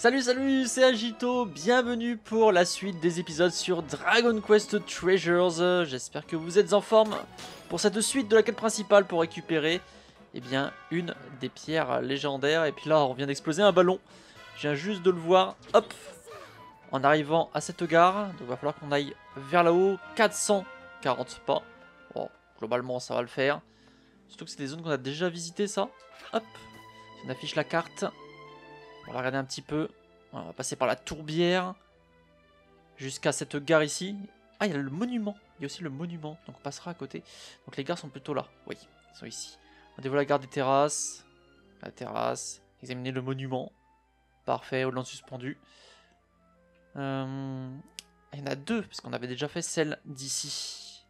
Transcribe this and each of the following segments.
Salut salut, c'est Agito, bienvenue pour la suite des épisodes sur Dragon Quest Treasures. J'espère que vous êtes en forme pour cette suite de la quête principale pour récupérer eh bien, une des pierres légendaires. Et puis là, on vient d'exploser un ballon. Je viens juste de le voir, hop, en arrivant à cette gare. Donc va falloir qu'on aille vers là-haut, 440 pas. Bon, globalement, ça va le faire. Surtout que c'est des zones qu'on a déjà visitées, ça. Hop, on affiche la carte. On va regarder un petit peu. On va passer par la tourbière. Jusqu'à cette gare ici. Ah, il y a le monument. Il y a aussi le monument. Donc on passera à côté. Donc les gares sont plutôt là. Oui, ils sont ici. Dévoile la gare des terrasses. La terrasse. Examiner le monument. Parfait, au land suspendu. Euh, il y en a deux, parce qu'on avait déjà fait celle d'ici.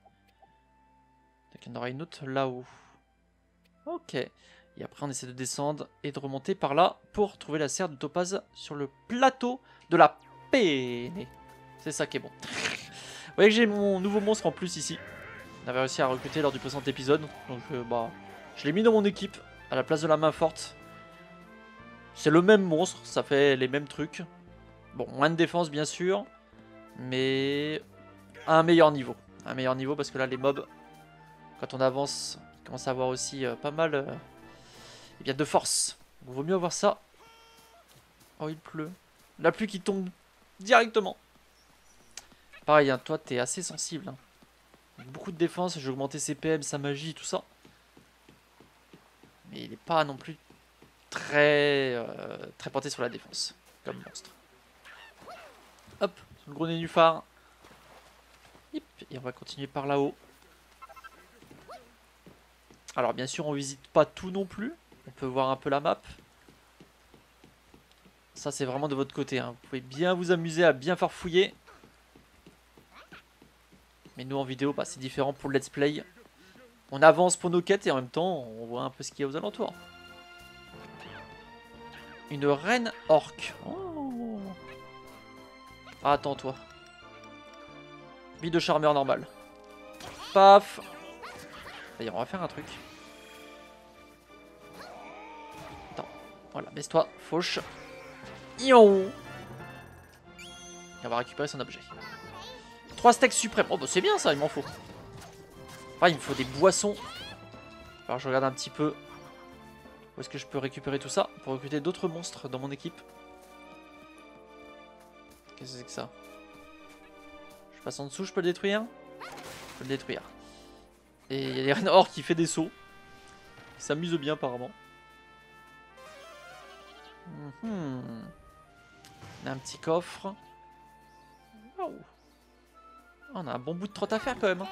Donc il y en aura une autre là-haut. Ok. Et après, on essaie de descendre et de remonter par là pour trouver la serre de topaz sur le plateau de la paix. C'est ça qui est bon. Vous voyez que j'ai mon nouveau monstre en plus ici. On avait réussi à recruter lors du précédent épisode. Donc, euh, bah, je l'ai mis dans mon équipe à la place de la main forte. C'est le même monstre, ça fait les mêmes trucs. Bon, moins de défense bien sûr, mais à un meilleur niveau. Un meilleur niveau parce que là, les mobs, quand on avance, commencent à avoir aussi euh, pas mal... Euh, eh bien de force. Il vaut mieux avoir ça. Oh, il pleut. La pluie qui tombe directement. Pareil, hein, toi, t'es assez sensible. Hein. Beaucoup de défense, j'ai augmenté ses PM, sa magie, tout ça. Mais il n'est pas non plus très, euh, très porté sur la défense, comme monstre. Hop, le gros nénuphar. Et on va continuer par là-haut. Alors bien sûr, on visite pas tout non plus. On peut voir un peu la map. Ça, c'est vraiment de votre côté. Hein. Vous pouvez bien vous amuser à bien farfouiller. Mais nous, en vidéo, bah, c'est différent pour le let's play. On avance pour nos quêtes et en même temps, on voit un peu ce qu'il y a aux alentours. Une reine orque. Oh. Ah, attends, toi. Vie de charmeur normal. Paf D'ailleurs, on va faire un truc. Voilà, baisse-toi, fauche. Ion Et on va récupérer son objet. 3 steaks suprêmes. Oh bah c'est bien ça, il m'en faut. Enfin, il me faut des boissons. Alors je regarde un petit peu où est-ce que je peux récupérer tout ça pour recruter d'autres monstres dans mon équipe. Qu'est-ce que c'est que ça? Je passe en dessous, je peux le détruire? Je peux le détruire. Et il y a des reines or qui fait des sauts. Ils s'amusent bien apparemment. On a un petit coffre. On a un bon bout de trotte à faire quand même. Hein.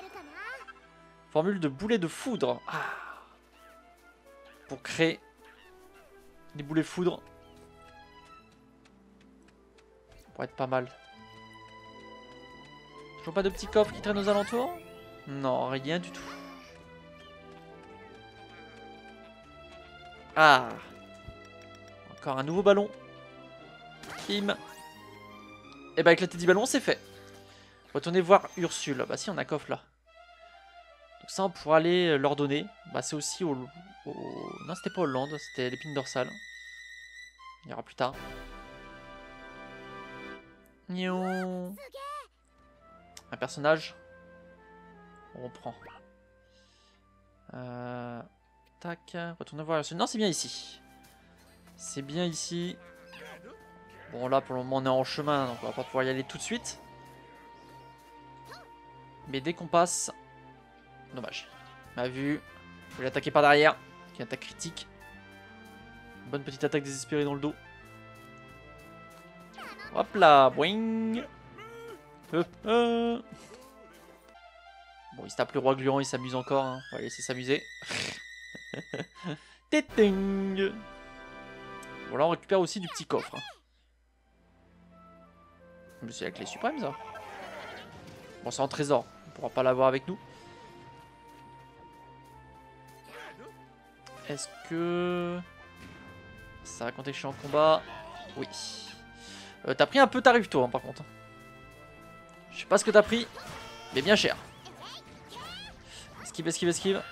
Formule de boulet de foudre. Ah. Pour créer des boulets foudre. Pour être pas mal. Toujours pas de petits coffres qui traînent aux alentours? Non, rien du tout. Ah un nouveau ballon. Et eh bah avec la tête du ballon, c'est fait. Retournez voir Ursule. Bah si, on a coffre là. Donc ça, on pourra aller leur donner. Bah c'est aussi au... Non, c'était pas Hollande, c'était l'épine dorsale. Il y aura plus tard. Un personnage. On reprend. Euh... Tac. Retournez voir Ursule. Non, c'est bien ici. C'est bien ici. Bon là pour le moment on est en chemin donc on va pas pouvoir y aller tout de suite. Mais dès qu'on passe... Dommage. M'a vu. Je vais l'attaquer par derrière. Une attaque critique. Bonne petite attaque désespérée dans le dos. Hop là, boing. Euh, euh. Bon, il se tape le roi gluant, il s'amuse encore. Hein. On va laisser s'amuser. Téting Bon on récupère aussi du petit coffre. Mais c'est la clé suprême ça. Bon c'est en trésor, on pourra pas l'avoir avec nous. Est-ce que... Ça va compter que je suis en combat? Oui. Euh, t'as pris un peu tarif toi hein, par contre. Je sais pas ce que t'as pris, mais bien cher. Esquive, esquive, esquive.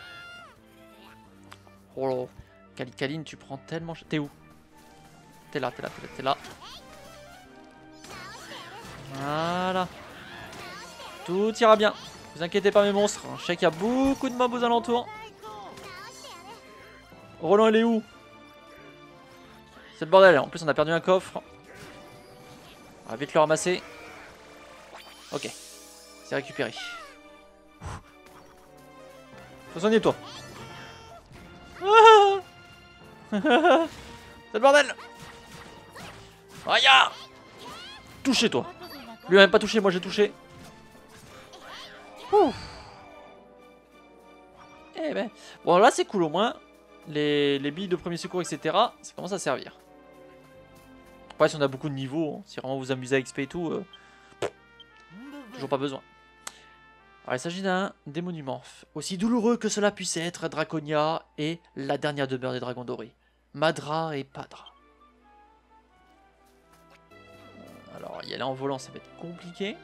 Oh là. Kaline, tu prends tellement... T'es où? T'es là, t'es là, t'es là, là. Voilà. Tout ira bien. Vous inquiétez pas mes monstres. Je sais qu'il y a beaucoup de mobs aux alentours. Roland il est où? C'est le bordel. En plus on a perdu un coffre. On va vite le ramasser. Ok. C'est récupéré. Faut soigner toi. C'est le bordel Aïe Touché toi Lui a même pas touché, moi j'ai touché. Ouh. Eh ben. Bon là c'est cool au moins. Les, les billes de premier secours, etc. Ça commence à servir. Après si on a beaucoup de niveaux, hein, si vraiment vous amusez à XP et tout, euh, toujours pas besoin. Alors il s'agit d'un démonumorphe. Aussi douloureux que cela puisse être, Draconia est la dernière demeure des dragons dorés. Madra et Padra. Alors y aller en volant ça va être compliqué.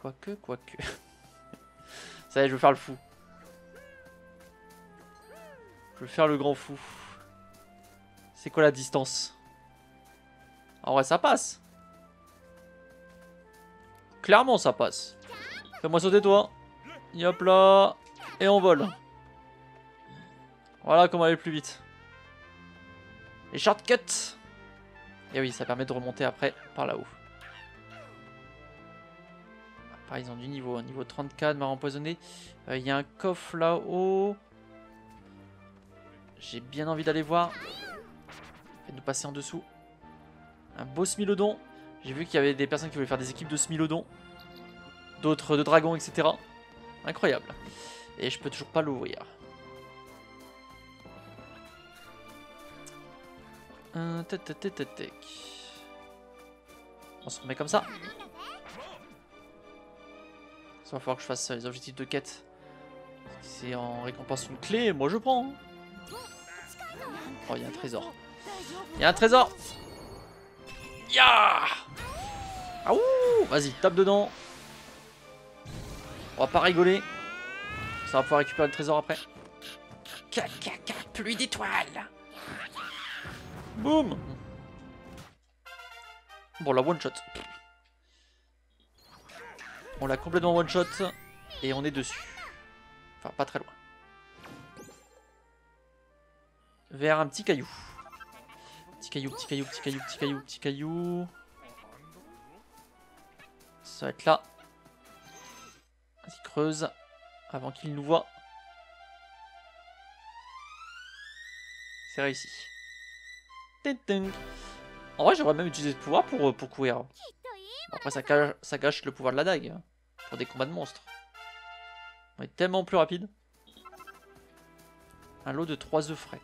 Quoique, quoique. Ça y est, je vais faire le fou. Je vais faire le grand fou. C'est quoi la distance? En vrai, ça passe. Clairement, ça passe. Fais-moi sauter, toi. Hop là. Et on vole. Voilà comment aller plus vite. Les shortcuts. Et oui, ça permet de remonter après par là-haut. Ah, ils ont du niveau. Niveau 34, m'a empoisonné. Euh, il y a un coffre là-haut. J'ai bien envie d'aller voir. Faites-nous passer en dessous. Un beau Smilodon. J'ai vu qu'il y avait des personnes qui voulaient faire des équipes de Smilodon. D'autres de dragons, etc. Incroyable. Et je peux toujours pas l'ouvrir. On se remet comme ça. Ça va falloir que je fasse les objectifs de quête. C'est en récompense une clé, moi je prends. Oh, il y a un trésor. Il y a un trésor Ya Ah ouh Vas-y, tape dedans. On va pas rigoler. Ça va pouvoir récupérer le trésor après. Caca, pluie d'étoiles Boum Bon, la one shot. On l'a complètement one shot et on est dessus. Enfin, pas très loin. Vers un petit caillou. Petit caillou, petit caillou, petit caillou, petit caillou, petit caillou. Ça va être là. Vas-y, creuse. Avant qu'il nous voit. C'est réussi. En vrai, j'aimerais même utiliser ce pouvoir pour, euh, pour courir. après, ça ça le pouvoir de la dague. Hein, pour des combats de monstres. On est tellement plus rapide. Un lot de 3 œufs frais.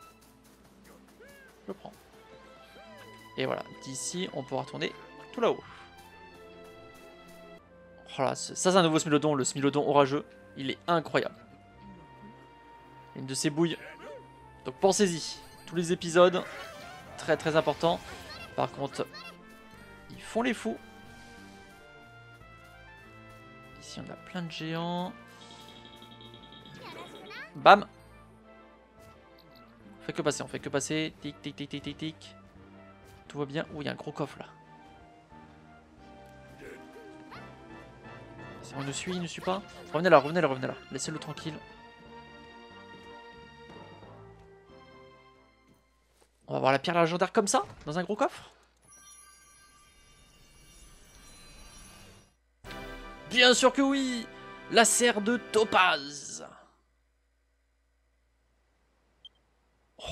Je prends. Et voilà, d'ici, on pourra retourner tout là-haut. Voilà, ça c'est un nouveau Smilodon, le Smilodon orageux. Il est incroyable. Une de ses bouilles. Donc pensez-y. Tous les épisodes, très très important. Par contre, ils font les fous. Ici, on a plein de géants. Bam On fait que passer, on fait que passer. Tic, tic, tic, tic, tic, tic. Tout va bien. Ouh, il y a un gros coffre là. On ne suit, il ne suit pas. Revenez là, revenez là, revenez là. Laissez-le tranquille. On va voir la pierre légendaire comme ça, dans un gros coffre Bien sûr que oui La serre de topaz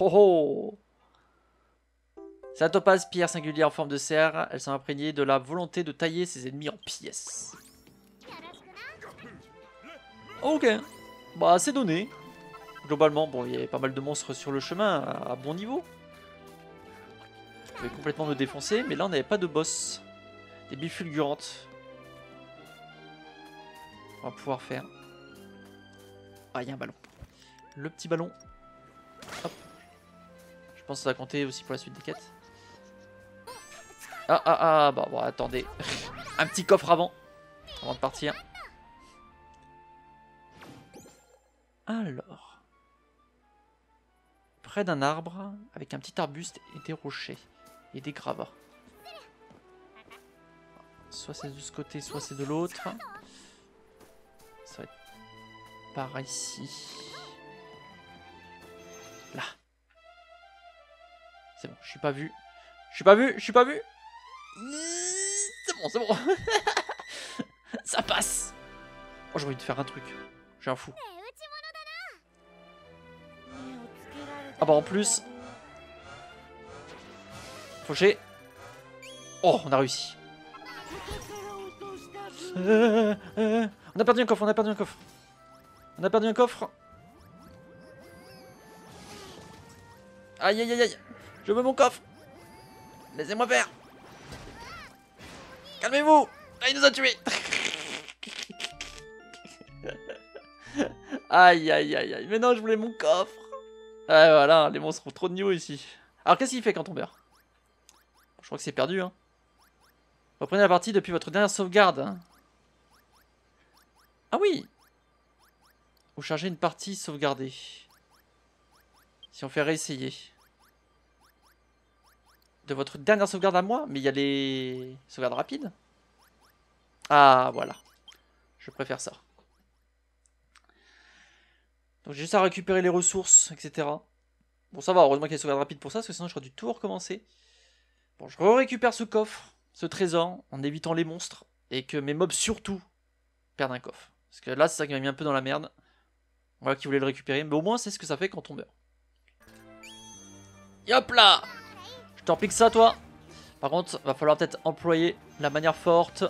Oh oh C'est la topaz, pierre singulière en forme de serre. Elle s'est imprégnée de la volonté de tailler ses ennemis en pièces. Ok. Bah, c'est donné. Globalement, bon, il y avait pas mal de monstres sur le chemin à bon niveau. Vais complètement me défoncer, mais là on n'avait pas de boss. Des billes fulgurantes. On va pouvoir faire. Ah, il y a un ballon. Le petit ballon. Hop. Je pense que ça va compter aussi pour la suite des quêtes. Ah, ah, ah, bah, bon, attendez. un petit coffre avant. Avant de partir. Alors. Près d'un arbre, avec un petit arbuste et des rochers des gravats. Soit c'est de ce côté, soit c'est de l'autre. Ça va être par ici. Là. C'est bon, je suis pas vu. Je suis pas vu, je suis pas vu. C'est bon, c'est bon. Ça passe. Oh, j'ai envie de faire un truc. J'ai un fou. Ah bah en plus... Oh, on a réussi. Euh, euh, on a perdu un coffre, on a perdu un coffre. On a perdu un coffre. Aïe aïe aïe aïe. Je veux mon coffre. Laissez-moi faire. Calmez-vous. Ah, il nous a tués. aïe aïe aïe aïe. Mais non, je voulais mon coffre. Ah voilà, les monstres sont trop de niveau ici. Alors qu'est-ce qu'il fait quand on meurt? Je crois que c'est perdu. Hein. Reprenez la partie depuis votre dernière sauvegarde. Hein. Ah oui Vous chargez une partie sauvegardée. Si on fait réessayer. De votre dernière sauvegarde à moi Mais il y a les sauvegardes rapides Ah, voilà. Je préfère ça. Donc j'ai juste à récupérer les ressources, etc. Bon, ça va, heureusement qu'il y a des sauvegardes rapides pour ça, parce que sinon je du tout recommencer. Bon, je récupère ce coffre, ce trésor, en évitant les monstres, et que mes mobs surtout perdent un coffre. Parce que là, c'est ça qui m'a mis un peu dans la merde. Voilà qui voulait le récupérer. Mais au moins, c'est ce que ça fait quand on meurt. Et hop là Je t'en que ça, toi. Par contre, va falloir peut-être employer la manière forte.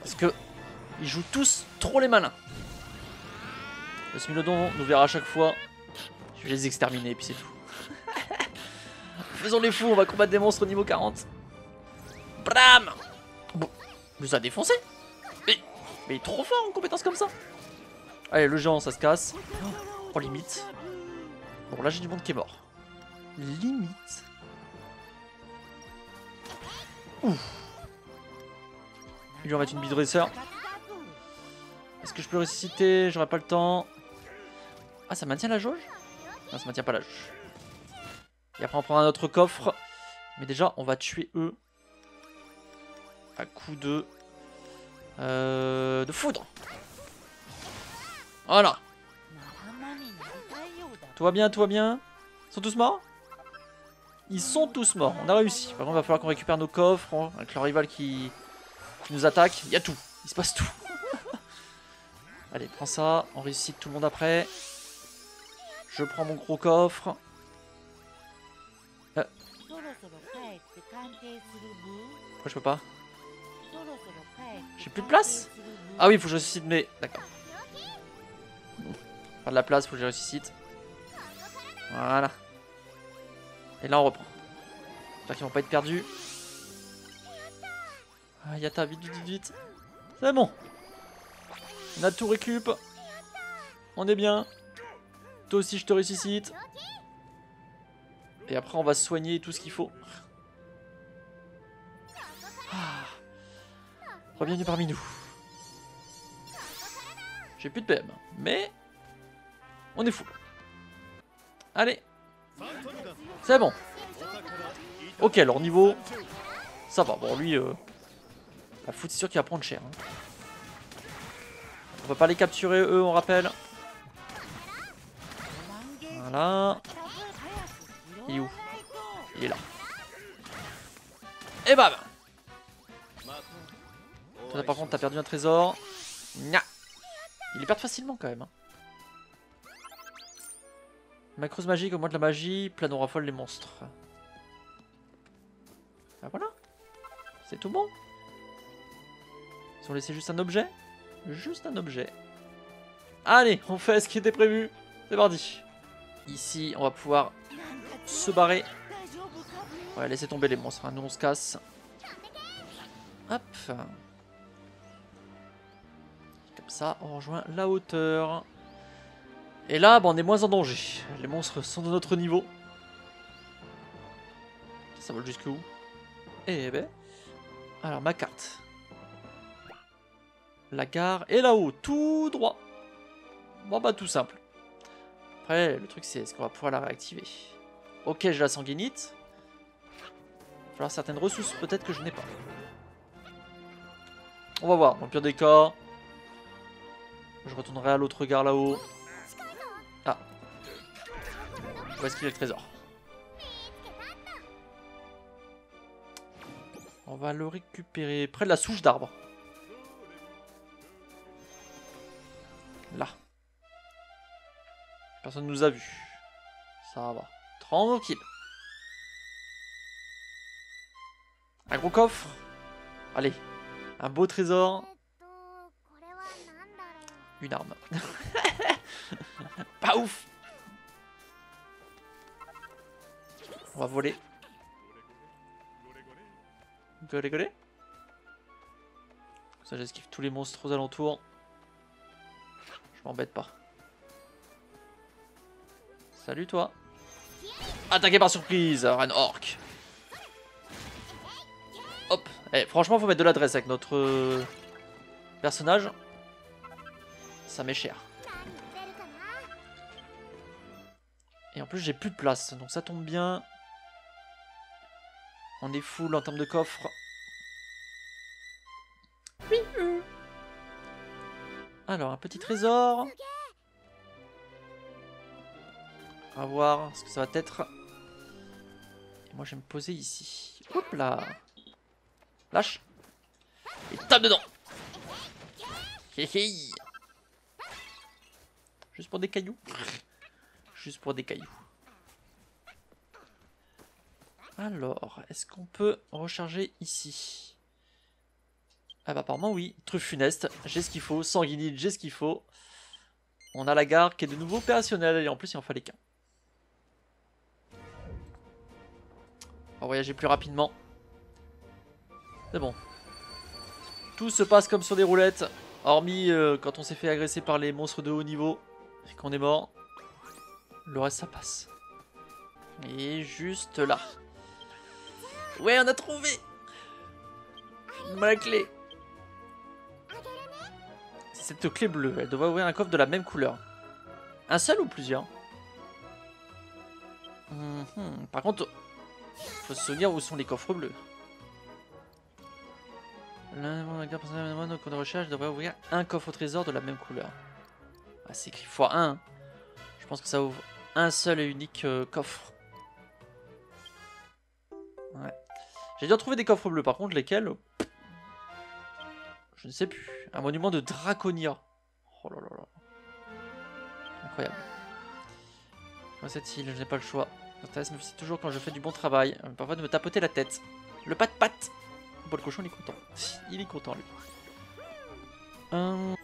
Parce que ils jouent tous trop les malins. Le Smilodon nous verra à chaque fois. Je vais les exterminer et puis c'est tout. Faisons les fous, on va combattre des monstres au niveau 40. Bram Bon, nous a défoncé mais il est trop fort en compétence comme ça Allez, le géant, ça se casse. Oh, limite. Bon, là, j'ai du monde qui est mort. Limite. Ouf. Il lui en mettre une bidresseur. Est-ce que je peux ressusciter? J'aurai pas le temps. Ah, ça maintient la jauge? Non, ça maintient pas la jauge. Et après, on prend un autre coffre. Mais déjà, on va tuer eux. À coup de euh, de foudre. Voilà. Tout va bien, tout va bien. Ils sont tous morts? Ils sont tous morts. On a réussi. Par contre, il va falloir qu'on récupère nos coffres. Hein, avec le rival qui, nous attaque. Il y a tout. Il se passe tout. Allez, prends ça. On réussit tout le monde après. Je prends mon gros coffre. Pourquoi je peux pas j'ai plus de place Ah oui, faut que je ressuscite mais... D'accord. Pas de la place, faut que je ressuscite. Voilà. Et là, on reprend. J'espère qu'ils vont pas être perdus. Ah, Yata, vite, vite, vite. C'est bon. On a tout récup. On est bien. Toi aussi, je te ressuscite. Et après, on va soigner tout ce qu'il faut. Bienvenue parmi nous. J'ai plus de PM, mais on est fou. Allez, c'est bon. Ok, alors niveau, ça va. Bon, lui, euh, la foot, c'est sûr qu'il va prendre cher. Hein. On va pas les capturer, eux, on rappelle. Voilà. Il est où? Il est là. Et bam par contre, t'as perdu un trésor. Nya. Il est perd facilement quand même. Hein. Macrose magique, au moins de la magie, plano raffole les monstres. Ah voilà. C'est tout bon. Ils ont laissé juste un objet Juste un objet. Allez, on fait ce qui était prévu. C'est parti. Ici, on va pouvoir se barrer. Ouais, laisser tomber les monstres. Hein. Nous, on se casse. Hop. On rejoint la hauteur. Et là, on est moins en danger. Les monstres sont de notre niveau. Ça vole jusqu'où? Eh ben... Alors, ma carte. La gare est là-haut, tout droit. Bon bah tout simple. Après, le truc c'est est-ce qu'on va pouvoir la réactiver? Ok, j'ai la sanguinite. Il va falloir certaines ressources peut-être que je n'ai pas. On va voir, dans pire des cas. Je retournerai à l'autre gare là-haut. Ah. Où est-ce qu'il est le trésor On va le récupérer près de la souche d'arbre. Là. Personne nous a vu. Ça va. Tranquille. Un gros coffre. Allez. Un beau trésor. Une arme. Pas ouf. On va voler. Golé. Comme ça j'esquive tous les monstres aux alentours. Je m'embête pas. Salut toi. Attaqué par surprise, Ren Orc. Hop. Eh, franchement, faut mettre de l'adresse avec notre euh, personnage. Ça m'est cher. Et en plus, j'ai plus de place, donc ça tombe bien. On est full en termes de coffre. Alors, un petit trésor. On va voir ce que ça va être. Et moi, je vais me poser ici. Hop là. Lâche. Et tape dedans. Juste pour des cailloux. Juste pour des cailloux. Alors, est-ce qu'on peut recharger ici? Ah bah apparemment oui. Truffe funeste, j'ai ce qu'il faut. Sanguinite, j'ai ce qu'il faut. On a la gare qui est de nouveau opérationnelle et en plus il en fallait qu'un. On va voyager plus rapidement. C'est bon. Tout se passe comme sur des roulettes. Hormis euh, quand on s'est fait agresser par les monstres de haut niveau et qu'on est mort. Le reste ça passe. Et juste là. Ouais, on a trouvé Ma clé cette clé bleue. Elle devrait ouvrir un coffre de la même couleur. Un seul ou plusieurs? Mhm. Par contre, faut se souvenir où sont les coffres bleus. L'un de recherche devrait ouvrir un coffre au trésor de la même couleur. Ah, c'est écrit x1. Je pense que ça ouvre un seul et unique euh, coffre. Ouais. J'ai déjà trouvé des coffres bleus, par contre, lesquels Je ne sais plus. Un monument de Draconia. Oh là là là. Incroyable. Cette île, je n'ai pas le choix. M'intéresse me fait toujours quand je fais du bon travail. Euh, parfois de me tapoter la tête. Le pat-pat Bon, le cochon, il est content. Il est content, lui. Un,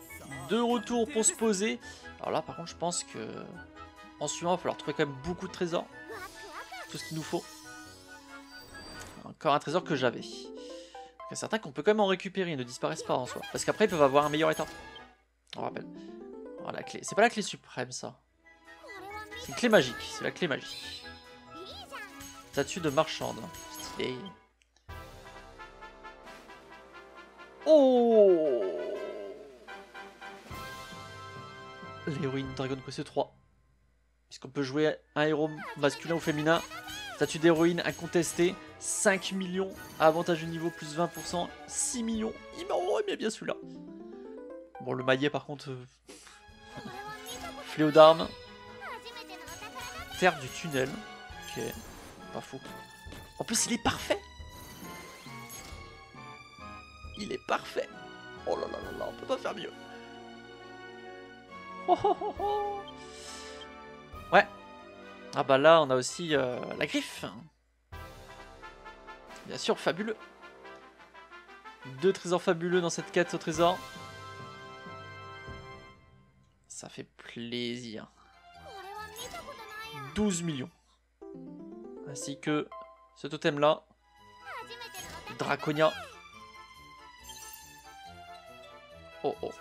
deux retours pour se poser. Alors là, par contre, je pense que... En suivant, il va falloir trouver quand même beaucoup de trésors. Tout ce qu'il nous faut. Encore un trésor que j'avais. Il y a certains qu'on peut quand même en récupérer, ils ne disparaissent pas en soi. Parce qu'après, ils peuvent avoir un meilleur état. On rappelle. Oh, la clé. C'est pas la clé suprême, ça. C'est une clé magique. C'est la clé magique. Statue de marchande. Stylé. Oh L'héroïne Dragon Quest 3. Puisqu'on peut jouer un héros masculin ou féminin? Statut d'héroïne incontesté. 5 millions. Avantage de niveau plus 20%. 6 millions. Il m'aurait bien bien celui-là. Bon, le maillet par contre. Euh, fléau d'armes. Terre du tunnel. Ok. Pas fou. En plus, il est parfait. Il est parfait. Oh là là là là, on peut pas faire mieux. Ouais. Ah bah là, on a aussi euh, la griffe. Bien sûr, fabuleux. Deux trésors fabuleux dans cette quête au trésor. Ça fait plaisir. 12 millions. Ainsi que ce totem là. Draconia.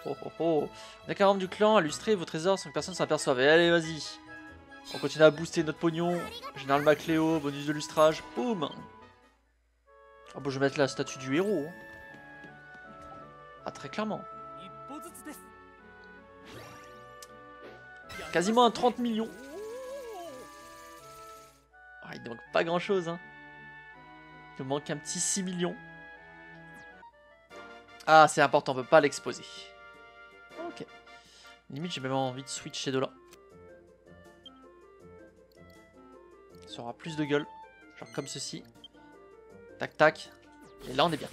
Oh oh oh du clan, illustrer vos trésors sans que personne s'aperçoive. Allez, vas-y. On continue à booster notre pognon. Général Macléo, bonus de lustrage. Boum Ah bon, je vais mettre la statue du héros. Hein. Ah, très clairement. Quasiment un 30 millions. Ah, il ne manque pas grand chose. Hein. Il me manque un petit 6 millions. Ah, c'est important, on peut pas l'exposer. Limite, j'ai même envie de switcher de là. Ça aura plus de gueule. Genre comme ceci. Tac, tac. Et là, on est bien.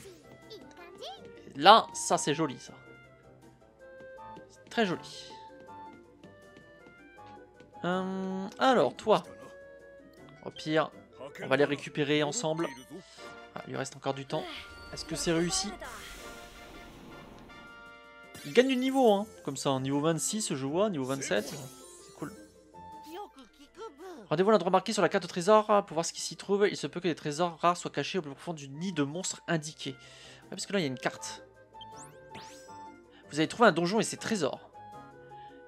Là, ça, c'est joli, ça. C'est très joli. Hum, alors, toi. Au pire, on va les récupérer ensemble. Ah, il lui reste encore du temps. Est-ce que c'est réussi? Il gagne du niveau, hein. Comme ça, niveau 26, je vois, niveau 27. C'est cool. Rendez-vous à l'endroit marqué sur la carte au trésor pour voir ce qui s'y trouve. Il se peut que des trésors rares soient cachés au plus profond du nid de monstres indiqué. Ouais, parce que là, il y a une carte. Vous avez trouvé un donjon et ses trésors.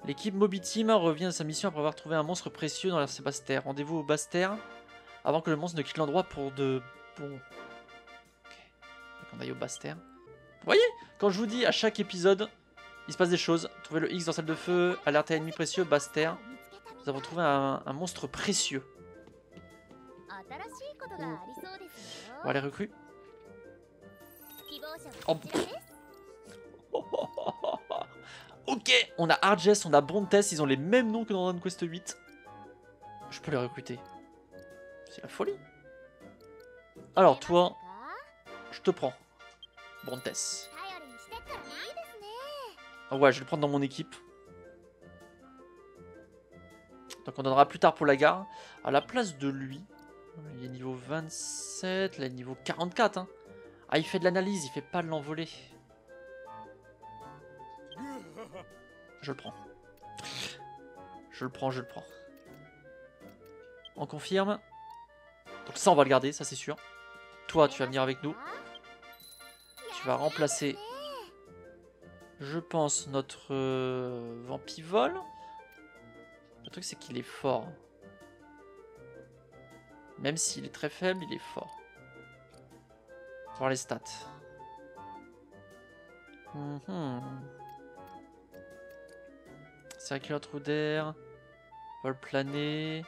L'équipe Moby Team revient à sa mission après avoir trouvé un monstre précieux dans la Sébastère. Rendez-vous au Bastère avant que le monstre ne quitte l'endroit pour de bon. Ok. On aille au Bastère. Vous voyez Quand je vous dis à chaque épisode, il se passe des choses. Trouvez le X dans salle de feu, alerte à ennemi précieux, Bastère. Nous avons trouvé un, monstre précieux. Bon, allez, recrue. Oh. ok, on a Argest, on a Brontes, ils ont les mêmes noms que dans Dragon Quest 8. Je peux les recruter. C'est la folie. Alors toi, je te prends. Brontes. Ah ouais, je vais le prendre dans mon équipe. Donc on donnera plus tard pour la gare. À la place de lui, il est niveau 27, là il est niveau 44. Hein. Ah, il fait de l'analyse, il fait pas de l'envolée. Je le prends. Je le prends, je le prends. On confirme. Donc ça, on va le garder, ça c'est sûr. Toi, tu vas venir avec nous. Tu vas remplacer, je pense, notre euh, Vampivol. Le truc, c'est qu'il est fort. Même s'il est très faible, il est fort. Voir les stats. Mhm. Circulaire trou d'air. Vol plané.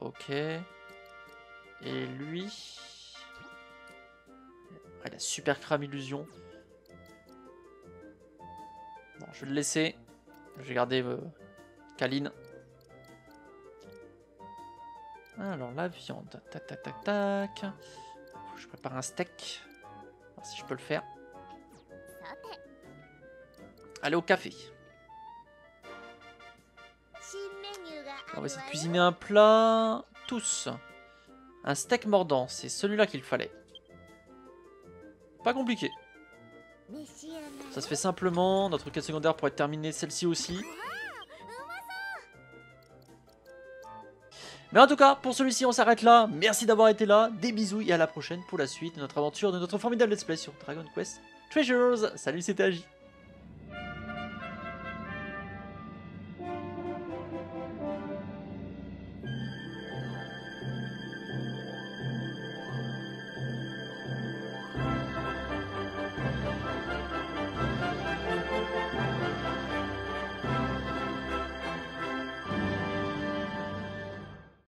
Ok. Et lui. Ah, il a super crame illusion. Je vais le laisser. Je vais garder euh, Kaline. Alors la viande. Tac tac tac tac. Je prépare un steak. Voir si je peux le faire. Allez au café. On va essayer de cuisiner un plat. Tous. Un steak mordant, c'est celui-là qu'il fallait. Pas compliqué. Ça se fait simplement. Notre quête secondaire pourrait être terminée, celle-ci aussi. Mais en tout cas, pour celui-ci, on s'arrête là. Merci d'avoir été là. Des bisous et à la prochaine pour la suite de notre aventure de notre formidable let's play sur Dragon Quest Treasures. Salut, c'était Agi.